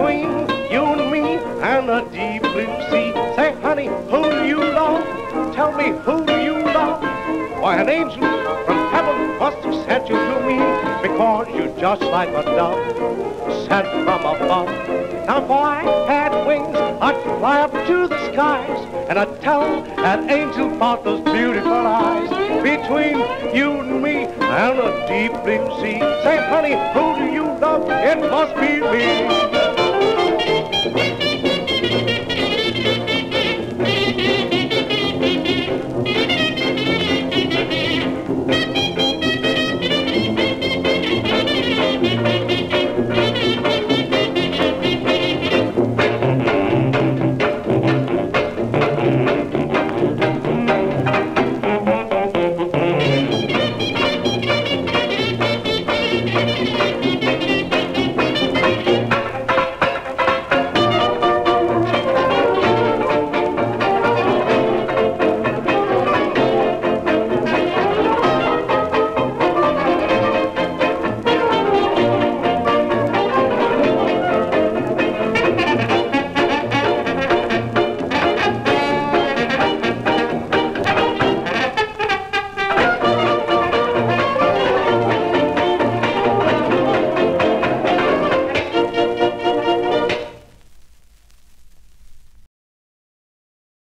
between you and me and the deep blue sea. Say, honey, who do you love? Tell me, who do you love? Why, an angel from heaven must have sent you to me because you're just like a dove sent from above. Now, if I had wings, I'd fly up to the skies and I'd tell that angel about those beautiful eyes between you and me and a deep blue sea. Say, honey, who do you love? It must be me.